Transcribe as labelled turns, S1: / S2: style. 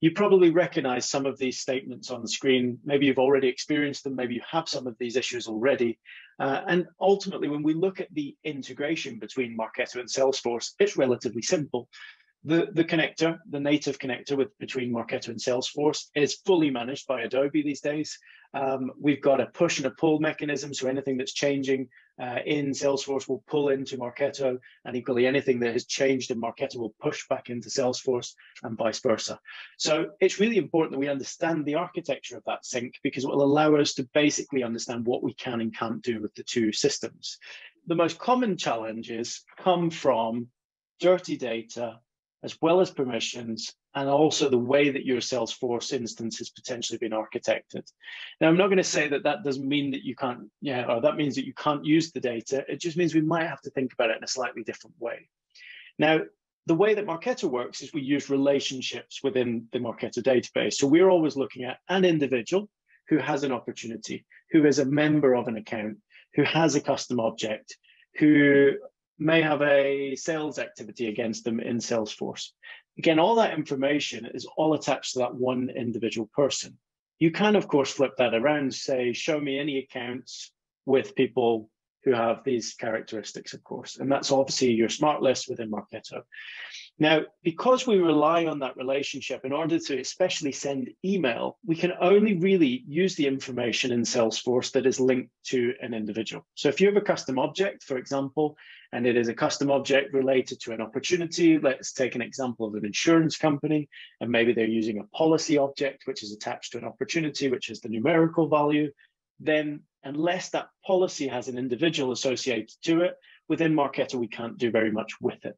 S1: You probably recognize some of these statements on the screen. Maybe you've already experienced them, maybe you have some of these issues already. Uh, and ultimately, when we look at the integration between Marketo and Salesforce, it's relatively simple. The, the connector, the native connector with between Marketo and Salesforce is fully managed by Adobe these days. Um, we've got a push and a pull mechanism, so anything that's changing uh, in Salesforce will pull into Marketo, and equally anything that has changed in Marketo will push back into Salesforce and vice versa. So it's really important that we understand the architecture of that sync because it will allow us to basically understand what we can and can't do with the two systems. The most common challenges come from dirty data as well as permissions, and also the way that your Salesforce instance has potentially been architected. Now, I'm not going to say that that doesn't mean that you can't, yeah, or that means that you can't use the data. It just means we might have to think about it in a slightly different way. Now, the way that Marketo works is we use relationships within the Marketo database. So we're always looking at an individual who has an opportunity, who is a member of an account, who has a custom object, who may have a sales activity against them in Salesforce. Again, all that information is all attached to that one individual person. You can, of course, flip that around, say, show me any accounts with people who have these characteristics, of course. And that's obviously your smart list within Marketo. Now, because we rely on that relationship in order to especially send email, we can only really use the information in Salesforce that is linked to an individual. So if you have a custom object, for example, and it is a custom object related to an opportunity, let's take an example of an insurance company, and maybe they're using a policy object, which is attached to an opportunity, which is the numerical value, then unless that policy has an individual associated to it, within Marketo, we can't do very much with it.